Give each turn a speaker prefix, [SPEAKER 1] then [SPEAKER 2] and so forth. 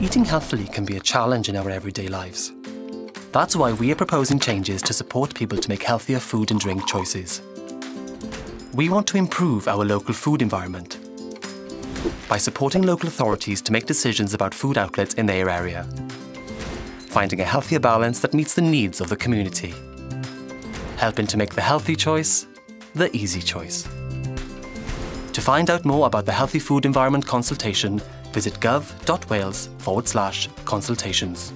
[SPEAKER 1] eating healthily can be a challenge in our everyday lives. That's why we are proposing changes to support people to make healthier food and drink choices. We want to improve our local food environment by supporting local authorities to make decisions about food outlets in their area, finding a healthier balance that meets the needs of the community, helping to make the healthy choice the easy choice. To find out more about the Healthy Food Environment consultation, visit gov.wales forward slash consultations.